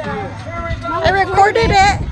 I recorded it.